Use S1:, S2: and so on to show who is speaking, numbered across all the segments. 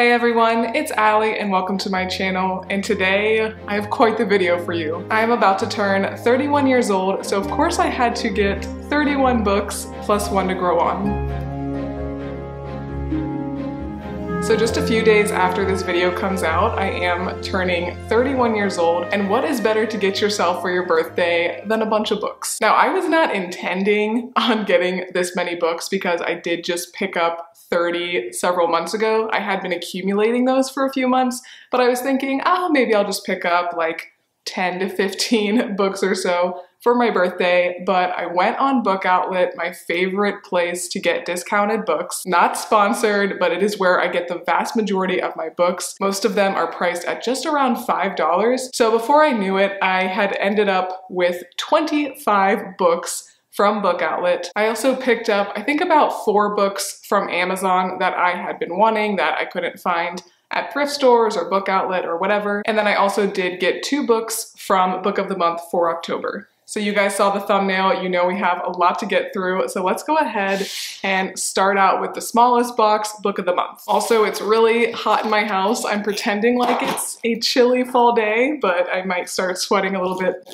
S1: Hey everyone, it's Allie and welcome to my channel and today I have quite the video for you. I am about to turn 31 years old so of course I had to get 31 books plus one to grow on. So just a few days after this video comes out, I am turning 31 years old, and what is better to get yourself for your birthday than a bunch of books? Now, I was not intending on getting this many books because I did just pick up 30 several months ago. I had been accumulating those for a few months, but I was thinking, oh, maybe I'll just pick up like 10 to 15 books or so for my birthday, but I went on Book Outlet, my favorite place to get discounted books. Not sponsored, but it is where I get the vast majority of my books. Most of them are priced at just around $5. So before I knew it, I had ended up with 25 books from Book Outlet. I also picked up, I think about four books from Amazon that I had been wanting that I couldn't find at thrift stores or book outlet or whatever. And then I also did get two books from Book of the Month for October. So you guys saw the thumbnail, you know we have a lot to get through. So let's go ahead and start out with the smallest box, book of the month. Also, it's really hot in my house. I'm pretending like it's a chilly fall day, but I might start sweating a little bit.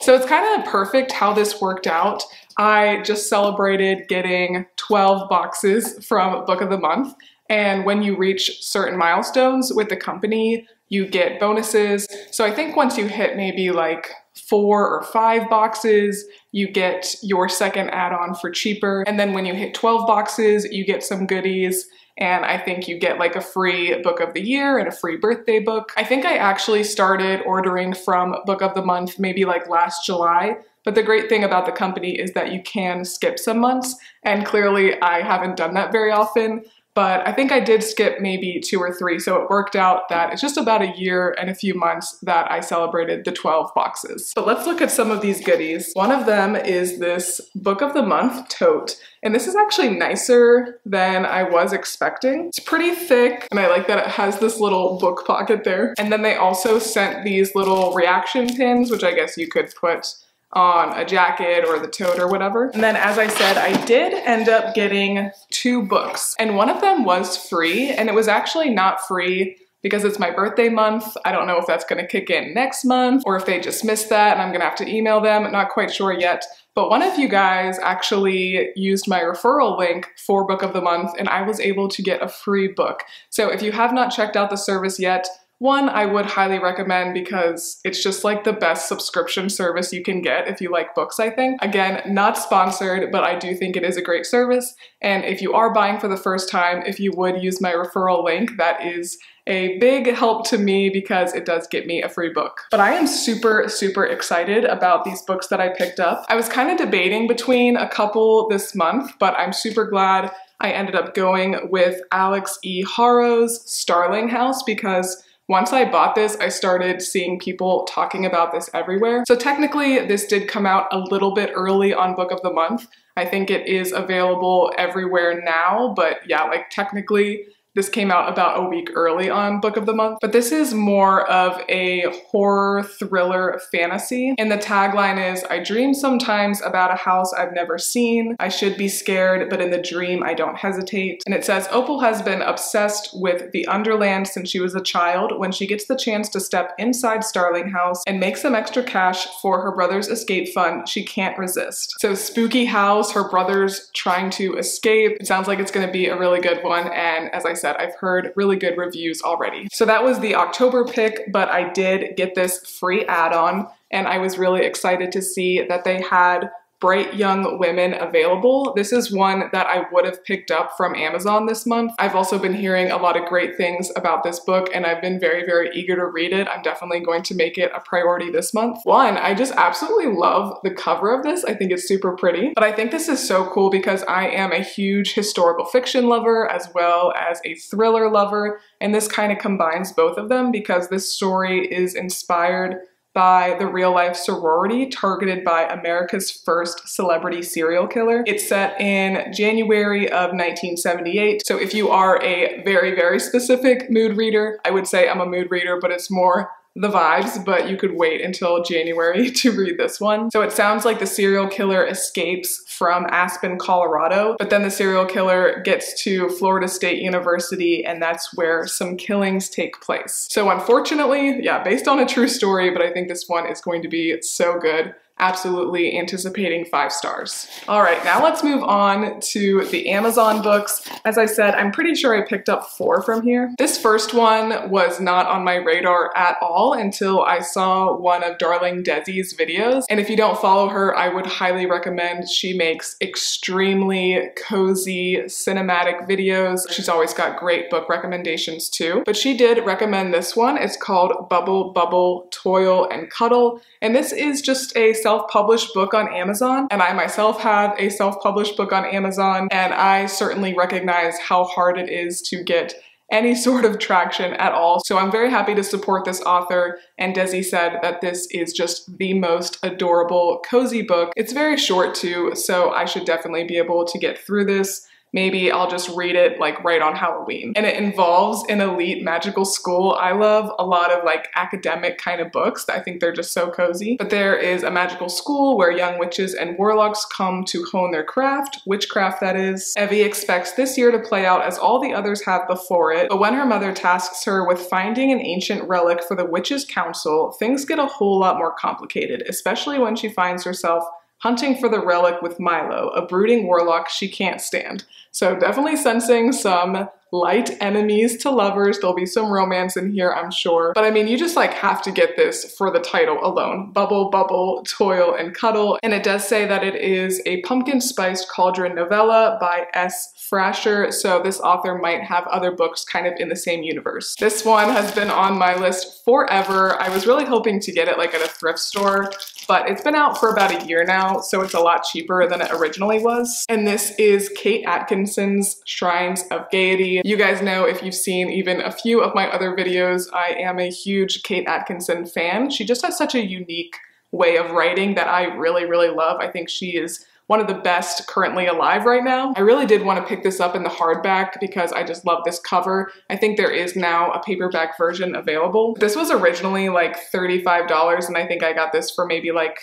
S1: So it's kind of perfect how this worked out. I just celebrated getting 12 boxes from book of the month. And when you reach certain milestones with the company, you get bonuses. So I think once you hit maybe like four or five boxes, you get your second add-on for cheaper. And then when you hit 12 boxes, you get some goodies. And I think you get like a free book of the year and a free birthday book. I think I actually started ordering from book of the month maybe like last July. But the great thing about the company is that you can skip some months. And clearly I haven't done that very often but I think I did skip maybe two or three, so it worked out that it's just about a year and a few months that I celebrated the 12 boxes. But let's look at some of these goodies. One of them is this Book of the Month tote, and this is actually nicer than I was expecting. It's pretty thick, and I like that it has this little book pocket there. And then they also sent these little reaction pins, which I guess you could put on a jacket or the tote or whatever. And then as I said, I did end up getting two books and one of them was free and it was actually not free because it's my birthday month. I don't know if that's gonna kick in next month or if they just missed that and I'm gonna have to email them. not quite sure yet. But one of you guys actually used my referral link for Book of the Month and I was able to get a free book. So if you have not checked out the service yet, one, I would highly recommend because it's just like the best subscription service you can get if you like books, I think. Again, not sponsored, but I do think it is a great service. And if you are buying for the first time, if you would use my referral link, that is a big help to me because it does get me a free book. But I am super, super excited about these books that I picked up. I was kind of debating between a couple this month, but I'm super glad I ended up going with Alix E. Harrow's Starling House because once I bought this, I started seeing people talking about this everywhere. So technically, this did come out a little bit early on Book of the Month. I think it is available everywhere now, but yeah, like technically this came out about a week early on Book of the Month, but this is more of a horror thriller fantasy. And the tagline is, I dream sometimes about a house I've never seen. I should be scared, but in the dream I don't hesitate. And it says, Opal has been obsessed with the Underland since she was a child. When she gets the chance to step inside Starling House and make some extra cash for her brother's escape fund, she can't resist. So spooky house, her brother's trying to escape. It sounds like it's gonna be a really good one. And as I said, I've heard really good reviews already. So that was the October pick, but I did get this free add-on and I was really excited to see that they had Bright Young Women available. This is one that I would have picked up from Amazon this month. I've also been hearing a lot of great things about this book and I've been very, very eager to read it. I'm definitely going to make it a priority this month. One, I just absolutely love the cover of this. I think it's super pretty, but I think this is so cool because I am a huge historical fiction lover as well as a thriller lover. And this kind of combines both of them because this story is inspired by the real life sorority targeted by America's first celebrity serial killer. It's set in January of 1978. So if you are a very, very specific mood reader, I would say I'm a mood reader, but it's more the vibes, but you could wait until January to read this one. So it sounds like the serial killer escapes from Aspen, Colorado, but then the serial killer gets to Florida State University and that's where some killings take place. So unfortunately, yeah, based on a true story, but I think this one is going to be so good absolutely anticipating five stars. All right, now let's move on to the Amazon books. As I said, I'm pretty sure I picked up four from here. This first one was not on my radar at all until I saw one of Darling Desi's videos. And if you don't follow her, I would highly recommend. She makes extremely cozy cinematic videos. She's always got great book recommendations too. But she did recommend this one. It's called Bubble Bubble Toil and Cuddle. And this is just a self-published book on Amazon and I myself have a self-published book on Amazon and I certainly recognize how hard it is to get any sort of traction at all. So I'm very happy to support this author and Desi said that this is just the most adorable cozy book. It's very short too, so I should definitely be able to get through this maybe I'll just read it like right on Halloween. And it involves an elite magical school. I love a lot of like academic kind of books. I think they're just so cozy. But there is a magical school where young witches and warlocks come to hone their craft, witchcraft that is. Evie expects this year to play out as all the others have before it, but when her mother tasks her with finding an ancient relic for the witches' council, things get a whole lot more complicated, especially when she finds herself hunting for the relic with Milo, a brooding warlock she can't stand. So definitely sensing some light enemies to lovers. There'll be some romance in here, I'm sure. But I mean, you just like have to get this for the title alone. Bubble, bubble, toil, and cuddle. And it does say that it is a pumpkin spiced cauldron novella by S. Frasher, so this author might have other books kind of in the same universe. This one has been on my list forever. I was really hoping to get it like at a thrift store, but it's been out for about a year now, so it's a lot cheaper than it originally was. And this is Kate Atkinson's Shrines of Gaiety. You guys know if you've seen even a few of my other videos, I am a huge Kate Atkinson fan. She just has such a unique way of writing that I really, really love. I think she is one of the best currently alive right now. I really did want to pick this up in the hardback because I just love this cover. I think there is now a paperback version available. This was originally like $35 and I think I got this for maybe like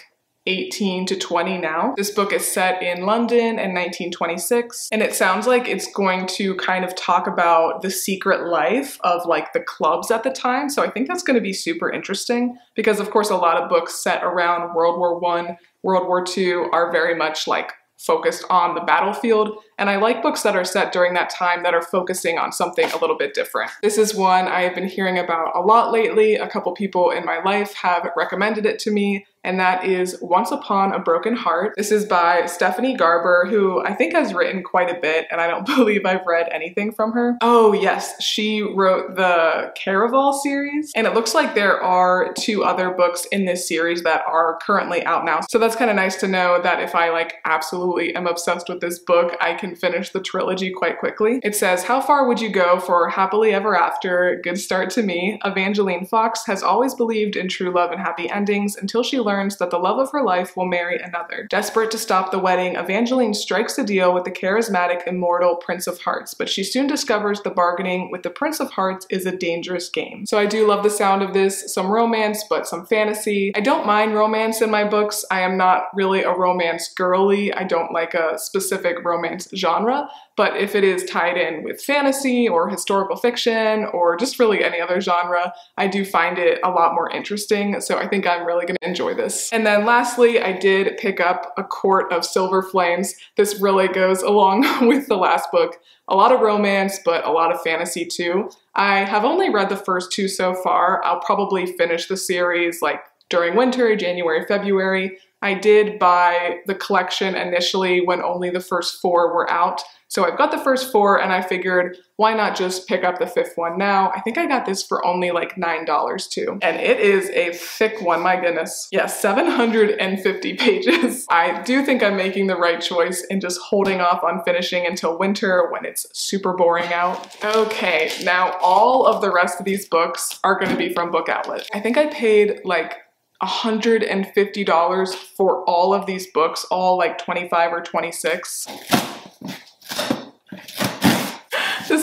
S1: 18 to 20 now. This book is set in London in 1926 and it sounds like it's going to kind of talk about the secret life of like the clubs at the time. So I think that's going to be super interesting because of course a lot of books set around World War One World War II are very much like focused on the battlefield, and I like books that are set during that time that are focusing on something a little bit different. This is one I have been hearing about a lot lately. A couple people in my life have recommended it to me, and that is Once Upon a Broken Heart. This is by Stephanie Garber, who I think has written quite a bit, and I don't believe I've read anything from her. Oh yes, she wrote the Caraval series, and it looks like there are two other books in this series that are currently out now. So that's kind of nice to know that if I like absolutely am obsessed with this book, I can finish the trilogy quite quickly. It says, how far would you go for happily ever after, good start to me? Evangeline Fox has always believed in true love and happy endings until she learns that the love of her life will marry another. Desperate to stop the wedding, Evangeline strikes a deal with the charismatic, immortal Prince of Hearts, but she soon discovers the bargaining with the Prince of Hearts is a dangerous game. So I do love the sound of this, some romance, but some fantasy. I don't mind romance in my books. I am not really a romance girly. I don't like a specific romance genre, but if it is tied in with fantasy or historical fiction or just really any other genre, I do find it a lot more interesting. So I think I'm really gonna enjoy this. And then lastly, I did pick up A Court of Silver Flames. This really goes along with the last book. A lot of romance, but a lot of fantasy too. I have only read the first two so far. I'll probably finish the series like during winter, January, February. I did buy the collection initially when only the first four were out. So I've got the first four and I figured why not just pick up the fifth one now? I think I got this for only like $9 too. And it is a thick one, my goodness. Yeah, 750 pages. I do think I'm making the right choice in just holding off on finishing until winter when it's super boring out. Okay, now all of the rest of these books are gonna be from Book Outlet. I think I paid like $150 for all of these books, all like 25 or 26.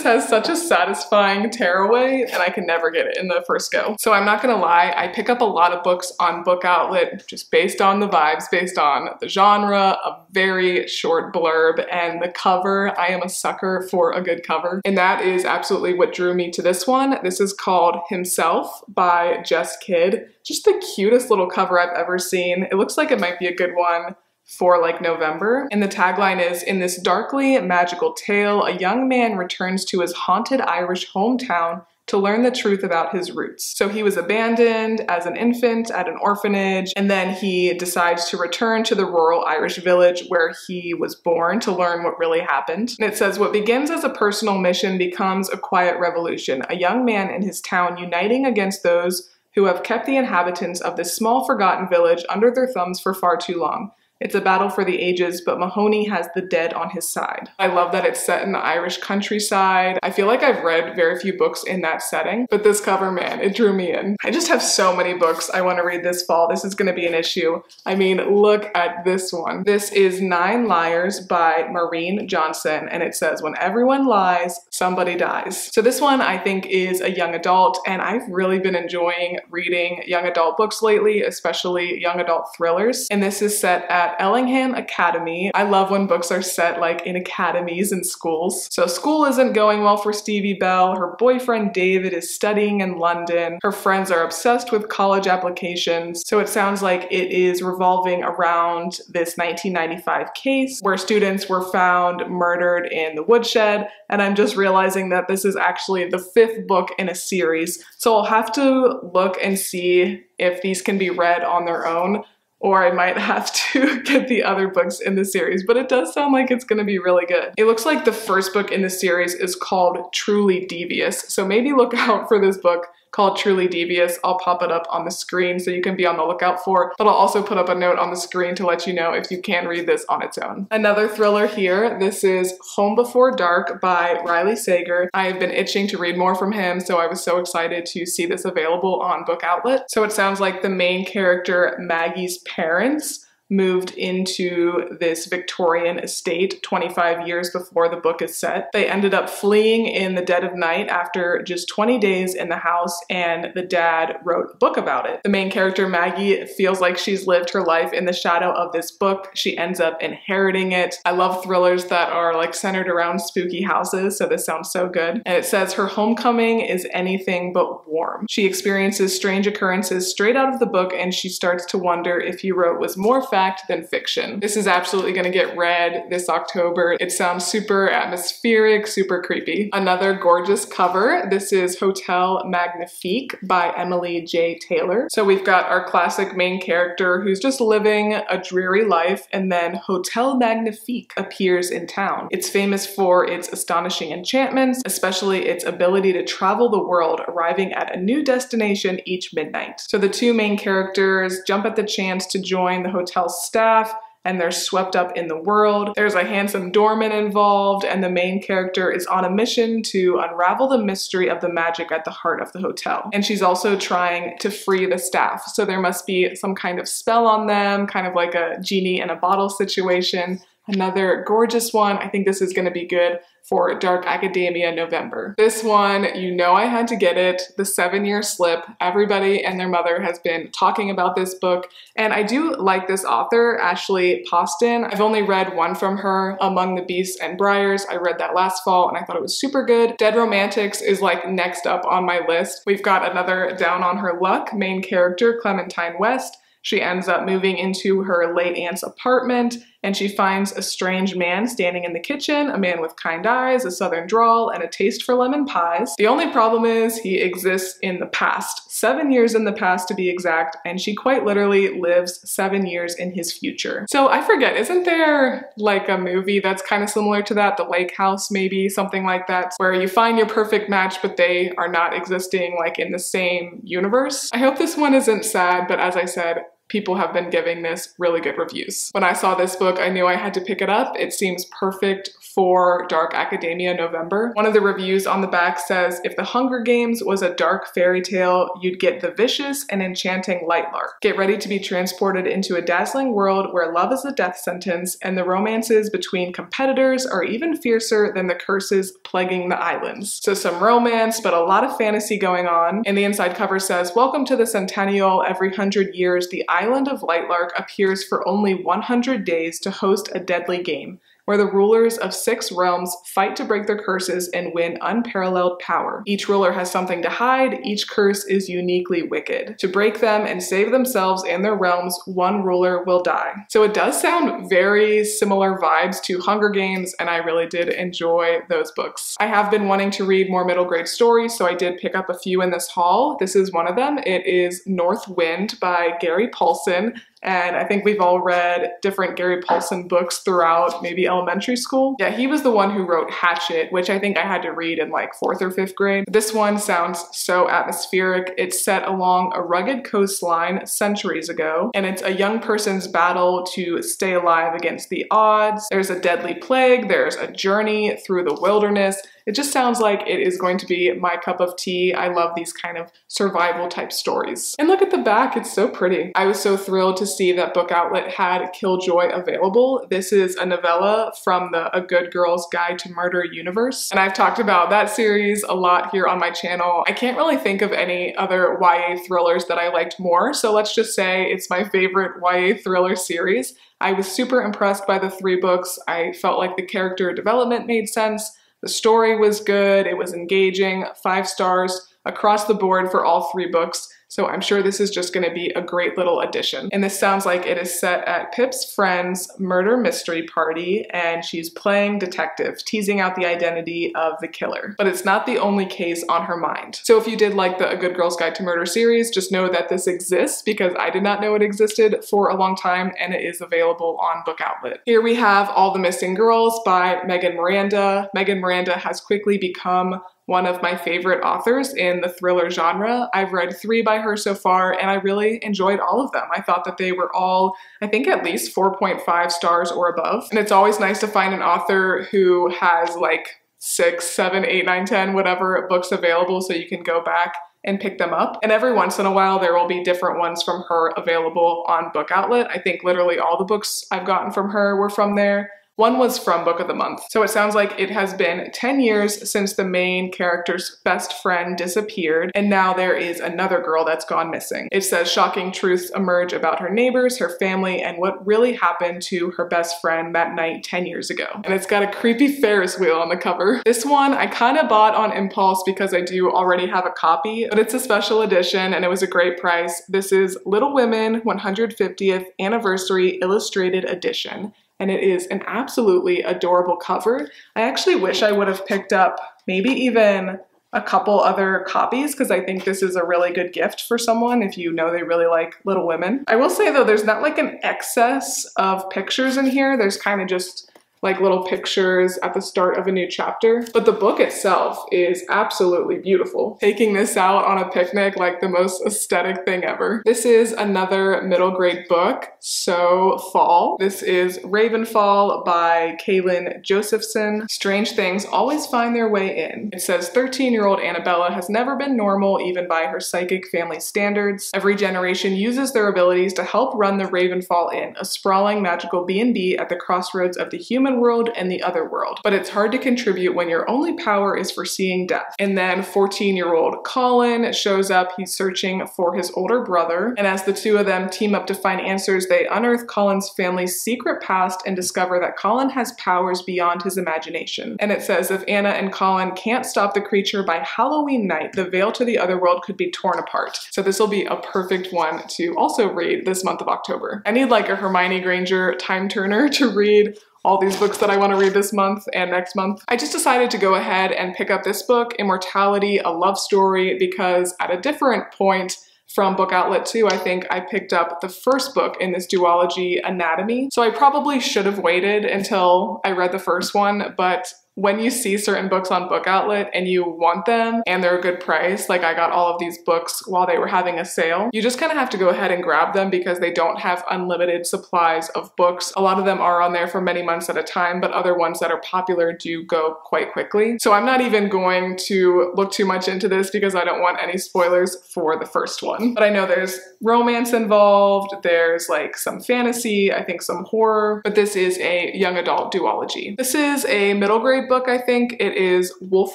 S1: Just has such a satisfying tearaway and I can never get it in the first go. So I'm not gonna lie, I pick up a lot of books on Book Outlet just based on the vibes, based on the genre, a very short blurb, and the cover. I am a sucker for a good cover. And that is absolutely what drew me to this one. This is called Himself by Jess Kidd. Just the cutest little cover I've ever seen. It looks like it might be a good one for like November. And the tagline is In this darkly magical tale, a young man returns to his haunted Irish hometown to learn the truth about his roots. So he was abandoned as an infant at an orphanage, and then he decides to return to the rural Irish village where he was born to learn what really happened. And it says, What begins as a personal mission becomes a quiet revolution, a young man in his town uniting against those who have kept the inhabitants of this small forgotten village under their thumbs for far too long. It's a battle for the ages, but Mahoney has the dead on his side. I love that it's set in the Irish countryside. I feel like I've read very few books in that setting, but this cover, man, it drew me in. I just have so many books I want to read this fall. This is going to be an issue. I mean, look at this one. This is Nine Liars by Maureen Johnson, and it says, when everyone lies, somebody dies. So this one I think is a young adult, and I've really been enjoying reading young adult books lately, especially young adult thrillers. And this is set Ellingham Academy. I love when books are set like in academies and schools. So school isn't going well for Stevie Bell. Her boyfriend David is studying in London. Her friends are obsessed with college applications. So it sounds like it is revolving around this 1995 case where students were found murdered in the woodshed. And I'm just realizing that this is actually the fifth book in a series. So I'll have to look and see if these can be read on their own or I might have to get the other books in the series, but it does sound like it's gonna be really good. It looks like the first book in the series is called Truly Devious, so maybe look out for this book called Truly Devious. I'll pop it up on the screen so you can be on the lookout for, but I'll also put up a note on the screen to let you know if you can read this on its own. Another thriller here, this is Home Before Dark by Riley Sager. I have been itching to read more from him, so I was so excited to see this available on Book Outlet. So it sounds like the main character, Maggie's parents, moved into this Victorian estate 25 years before the book is set. They ended up fleeing in the dead of night after just 20 days in the house and the dad wrote a book about it. The main character Maggie feels like she's lived her life in the shadow of this book. She ends up inheriting it. I love thrillers that are like centered around spooky houses so this sounds so good. And it says her homecoming is anything but warm. She experiences strange occurrences straight out of the book and she starts to wonder if he wrote was more fact fact than fiction. This is absolutely gonna get read this October. It sounds super atmospheric, super creepy. Another gorgeous cover. This is Hotel Magnifique by Emily J. Taylor. So we've got our classic main character who's just living a dreary life and then Hotel Magnifique appears in town. It's famous for its astonishing enchantments, especially its ability to travel the world, arriving at a new destination each midnight. So the two main characters jump at the chance to join the hotel staff and they're swept up in the world. There's a handsome doorman involved, and the main character is on a mission to unravel the mystery of the magic at the heart of the hotel. And she's also trying to free the staff. So there must be some kind of spell on them, kind of like a genie in a bottle situation. Another gorgeous one. I think this is gonna be good for Dark Academia November. This one, you know I had to get it, The Seven Year Slip. Everybody and their mother has been talking about this book, and I do like this author, Ashley Poston. I've only read one from her, Among the Beasts and Briars. I read that last fall and I thought it was super good. Dead Romantics is like next up on my list. We've got another down on her luck main character, Clementine West. She ends up moving into her late aunt's apartment and she finds a strange man standing in the kitchen, a man with kind eyes, a southern drawl, and a taste for lemon pies. The only problem is he exists in the past, seven years in the past to be exact, and she quite literally lives seven years in his future. So I forget, isn't there like a movie that's kind of similar to that, The Lake House maybe, something like that, where you find your perfect match but they are not existing like in the same universe? I hope this one isn't sad, but as I said, people have been giving this really good reviews. When I saw this book, I knew I had to pick it up. It seems perfect for Dark Academia November. One of the reviews on the back says, if The Hunger Games was a dark fairy tale, you'd get the vicious and enchanting Lightlark. Get ready to be transported into a dazzling world where love is a death sentence and the romances between competitors are even fiercer than the curses plaguing the islands. So some romance, but a lot of fantasy going on. And the inside cover says, welcome to the centennial. Every hundred years, the of Lightlark appears for only 100 days to host a deadly game where the rulers of six realms fight to break their curses and win unparalleled power. Each ruler has something to hide, each curse is uniquely wicked. To break them and save themselves and their realms, one ruler will die. So it does sound very similar vibes to Hunger Games, and I really did enjoy those books. I have been wanting to read more middle grade stories, so I did pick up a few in this haul. This is one of them. It is North Wind by Gary Paulsen. And I think we've all read different Gary Paulsen books throughout maybe elementary school. Yeah, he was the one who wrote Hatchet, which I think I had to read in like fourth or fifth grade. This one sounds so atmospheric. It's set along a rugged coastline centuries ago, and it's a young person's battle to stay alive against the odds. There's a deadly plague, there's a journey through the wilderness, it just sounds like it is going to be my cup of tea. I love these kind of survival type stories. And look at the back, it's so pretty. I was so thrilled to see that Book Outlet had Killjoy available. This is a novella from the A Good Girl's Guide to Murder universe. And I've talked about that series a lot here on my channel. I can't really think of any other YA thrillers that I liked more, so let's just say it's my favorite YA thriller series. I was super impressed by the three books. I felt like the character development made sense. The story was good, it was engaging, five stars across the board for all three books. So I'm sure this is just gonna be a great little addition. And this sounds like it is set at Pip's friend's murder mystery party and she's playing detective, teasing out the identity of the killer. But it's not the only case on her mind. So if you did like the A Good Girl's Guide to Murder series, just know that this exists because I did not know it existed for a long time and it is available on Book Outlet. Here we have All the Missing Girls by Megan Miranda. Megan Miranda has quickly become one of my favorite authors in the thriller genre. I've read three by her so far and I really enjoyed all of them. I thought that they were all, I think at least 4.5 stars or above. And it's always nice to find an author who has like six, seven, eight, nine, ten, whatever books available so you can go back and pick them up. And every once in a while, there will be different ones from her available on Book Outlet. I think literally all the books I've gotten from her were from there. One was from Book of the Month. So it sounds like it has been 10 years since the main character's best friend disappeared, and now there is another girl that's gone missing. It says shocking truths emerge about her neighbors, her family, and what really happened to her best friend that night 10 years ago. And it's got a creepy Ferris wheel on the cover. This one I kind of bought on impulse because I do already have a copy, but it's a special edition and it was a great price. This is Little Women 150th Anniversary Illustrated Edition and it is an absolutely adorable cover. I actually wish I would have picked up maybe even a couple other copies because I think this is a really good gift for someone if you know they really like Little Women. I will say though, there's not like an excess of pictures in here. There's kind of just like little pictures at the start of a new chapter. But the book itself is absolutely beautiful. Taking this out on a picnic, like the most aesthetic thing ever. This is another middle grade book, So Fall. This is Ravenfall by Kalyn Josephson. Strange things always find their way in. It says 13 year old Annabella has never been normal even by her psychic family standards. Every generation uses their abilities to help run the Ravenfall Inn, a sprawling magical B&B at the crossroads of the human world and the other world. But it's hard to contribute when your only power is foreseeing death. And then 14 year old Colin shows up. He's searching for his older brother. And as the two of them team up to find answers, they unearth Colin's family's secret past and discover that Colin has powers beyond his imagination. And it says if Anna and Colin can't stop the creature by Halloween night, the veil to the other world could be torn apart. So this will be a perfect one to also read this month of October. I need like a Hermione Granger time turner to read all these books that I want to read this month and next month. I just decided to go ahead and pick up this book, Immortality, a Love Story, because at a different point, from Book Outlet 2, I think I picked up the first book in this duology, Anatomy. So I probably should have waited until I read the first one, but when you see certain books on Book Outlet and you want them and they're a good price, like I got all of these books while they were having a sale, you just kind of have to go ahead and grab them because they don't have unlimited supplies of books. A lot of them are on there for many months at a time, but other ones that are popular do go quite quickly. So I'm not even going to look too much into this because I don't want any spoilers for the first one. But I know there's romance involved, there's like some fantasy, I think some horror, but this is a young adult duology. This is a middle grade great book, I think. It is Wolf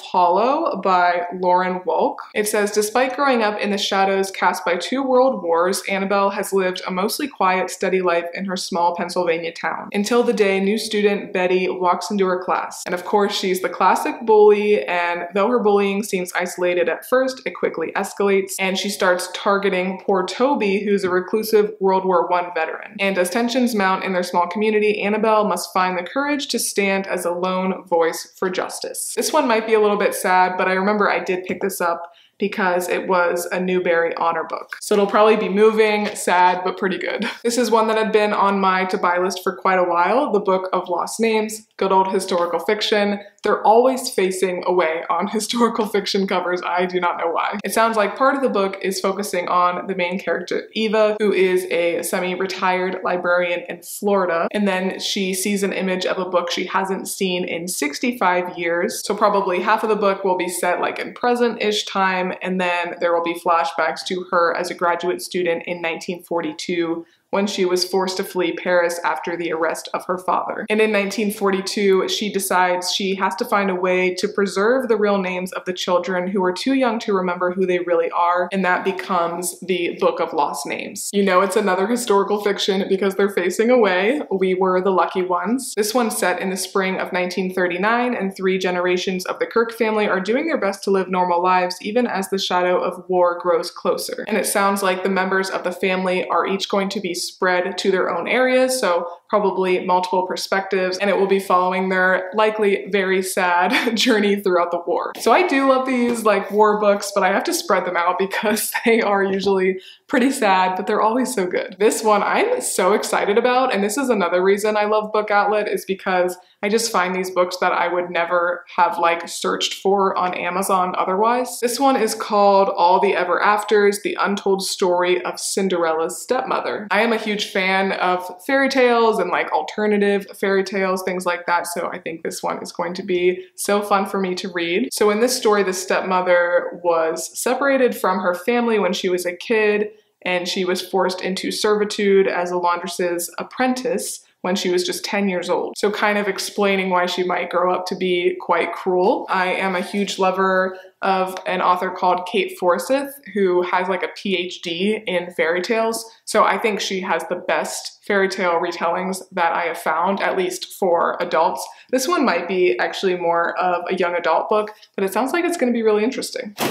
S1: Hollow by Lauren Wolk. It says, despite growing up in the shadows cast by two world wars, Annabelle has lived a mostly quiet, steady life in her small Pennsylvania town. Until the day new student Betty walks into her class. And of course, she's the classic bully, and though her bullying seems isolated at first, it quickly escalates, and she starts targeting poor Toby, who's a reclusive World War I veteran. And as tensions mount in their small community, Annabelle must find the courage to stand as a lone voice for justice. This one might be a little bit sad, but I remember I did pick this up because it was a Newbery honor book. So it'll probably be moving, sad, but pretty good. This is one that had been on my to buy list for quite a while, the Book of Lost Names, good old historical fiction. They're always facing away on historical fiction covers. I do not know why. It sounds like part of the book is focusing on the main character, Eva, who is a semi-retired librarian in Florida. And then she sees an image of a book she hasn't seen in 65 years. So probably half of the book will be set like in present-ish time time, and then there will be flashbacks to her as a graduate student in 1942 when she was forced to flee Paris after the arrest of her father. And in 1942, she decides she has to find a way to preserve the real names of the children who are too young to remember who they really are, and that becomes the Book of Lost Names. You know it's another historical fiction because they're facing away. We were the lucky ones. This one's set in the spring of 1939, and three generations of the Kurc family are doing their best to live normal lives even as the shadow of war grows closer. And it sounds like the members of the family are each going to be spread to their own areas, so probably multiple perspectives, and it will be following their likely very sad journey throughout the war. So I do love these like war books, but I have to spread them out because they are usually pretty sad, but they're always so good. This one I'm so excited about, and this is another reason I love Book Outlet is because I just find these books that I would never have like searched for on Amazon otherwise. This one is called All the Ever Afters, The Untold Story of Cinderella's Stepmother. I am a huge fan of fairy tales and like alternative fairy tales, things like that, so I think this one is going to be so fun for me to read. So in this story, the stepmother was separated from her family when she was a kid and she was forced into servitude as a laundress's apprentice when she was just 10 years old. So kind of explaining why she might grow up to be quite cruel. I am a huge lover of an author called Kate Forsyth who has like a PhD in fairy tales. So I think she has the best fairy tale retellings that I have found, at least for adults. This one might be actually more of a young adult book, but it sounds like it's gonna be really interesting.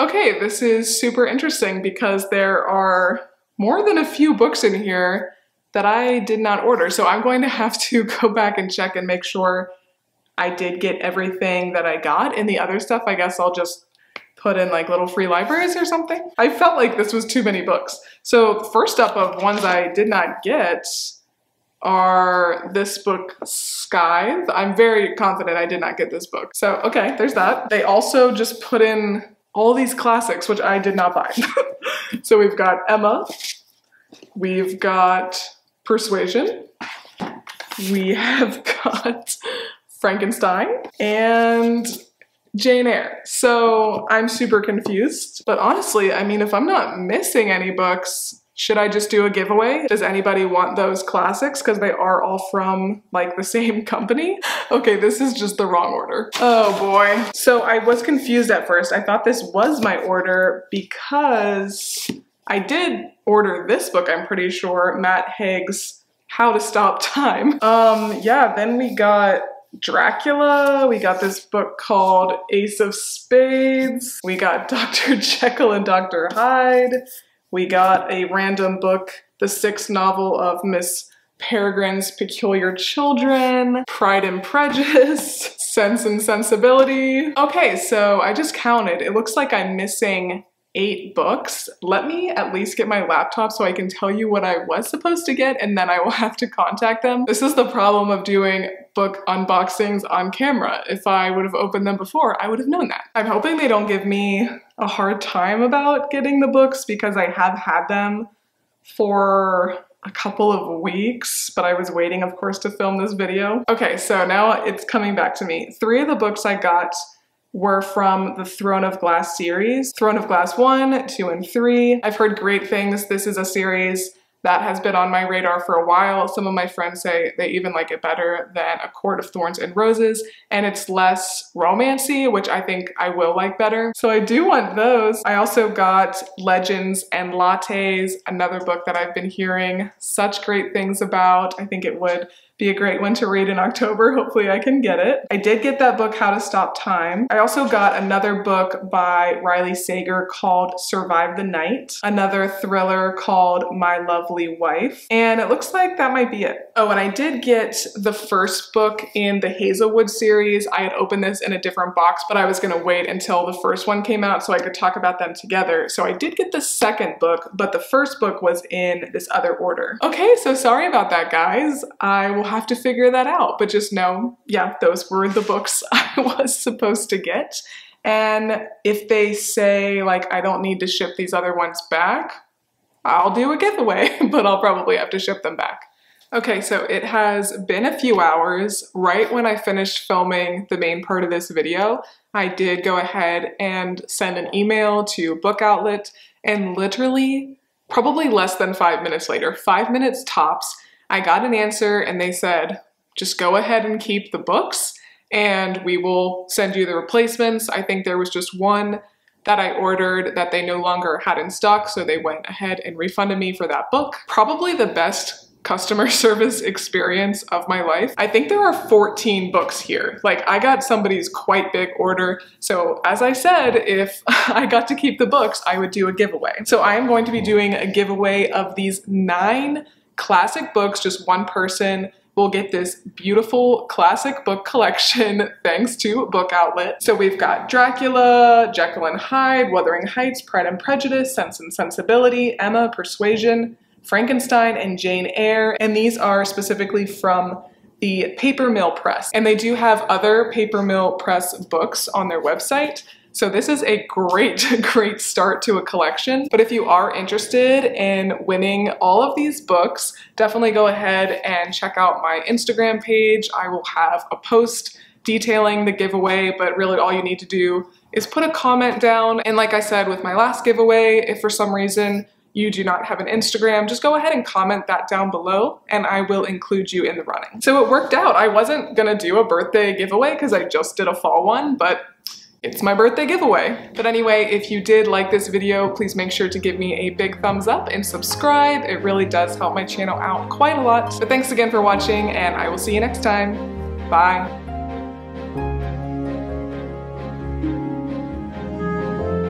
S1: Okay, this is super interesting because there are more than a few books in here that I did not order. So I'm going to have to go back and check and make sure I did get everything that I got. And the other stuff, I guess I'll just put in like little free libraries or something. I felt like this was too many books. So first up of ones I did not get are this book Scythe. I'm very confident I did not get this book. So okay, there's that. They also just put in all these classics, which I did not buy. so we've got Emma, we've got Persuasion, we have got Frankenstein, and Jane Eyre. So I'm super confused, but honestly, I mean, if I'm not missing any books, should I just do a giveaway? Does anybody want those classics? Because they are all from like the same company. Okay, this is just the wrong order. Oh boy. So I was confused at first. I thought this was my order because I did order this book, I'm pretty sure, Matt Haig's How to Stop Time. Um, yeah, then we got Dracula. We got this book called Ace of Spades. We got Dr. Jekyll and Dr. Hyde. We got a random book, the sixth novel of Miss Peregrine's Peculiar Children, Pride and Prejudice, Sense and Sensibility. Okay, so I just counted. It looks like I'm missing eight books. Let me at least get my laptop so I can tell you what I was supposed to get and then I will have to contact them. This is the problem of doing book unboxings on camera. If I would have opened them before, I would have known that. I'm hoping they don't give me a hard time about getting the books because I have had them for a couple of weeks, but I was waiting, of course, to film this video. Okay, so now it's coming back to me. Three of the books I got were from the Throne of Glass series. Throne of Glass 1, 2, and 3. I've heard great things. This is a series that has been on my radar for a while. Some of my friends say they even like it better than A Court of Thorns and Roses, and it's less romancy, which I think I will like better. So I do want those. I also got Legends and Lattes, another book that I've been hearing such great things about. I think it would be a great one to read in October. Hopefully I can get it. I did get that book, How to Stop Time. I also got another book by Riley Sager called Survive the Night, another thriller called My Lovely Wife, and it looks like that might be it. Oh, and I did get the first book in the Hazelwood series. I had opened this in a different box, but I was gonna wait until the first one came out so I could talk about them together. So I did get the second book, but the first book was in this other order. Okay, so sorry about that, guys. I will have to figure that out. But just know, yeah, those were the books I was supposed to get. And if they say, like, I don't need to ship these other ones back, I'll do a giveaway, but I'll probably have to ship them back. Okay, so it has been a few hours. Right when I finished filming the main part of this video, I did go ahead and send an email to Book Outlet, and literally, probably less than five minutes later, five minutes tops, I got an answer and they said, just go ahead and keep the books and we will send you the replacements. I think there was just one that I ordered that they no longer had in stock, so they went ahead and refunded me for that book. Probably the best customer service experience of my life. I think there are 14 books here. Like I got somebody's quite big order. So as I said, if I got to keep the books, I would do a giveaway. So I am going to be doing a giveaway of these nine classic books, just one person will get this beautiful classic book collection thanks to Book Outlet. So we've got Dracula, Jekyll and Hyde, Wuthering Heights, Pride and Prejudice, Sense and Sensibility, Emma, Persuasion, Frankenstein, and Jane Eyre. And these are specifically from the Paper Mill Press. And they do have other Paper Mill Press books on their website. So this is a great, great start to a collection. But if you are interested in winning all of these books, definitely go ahead and check out my Instagram page. I will have a post detailing the giveaway, but really all you need to do is put a comment down. And like I said with my last giveaway, if for some reason you do not have an Instagram, just go ahead and comment that down below and I will include you in the running. So it worked out. I wasn't gonna do a birthday giveaway because I just did a fall one, but it's my birthday giveaway. But anyway, if you did like this video, please make sure to give me a big thumbs up and subscribe. It really does help my channel out quite a lot. But thanks again for watching and I will see you next time. Bye.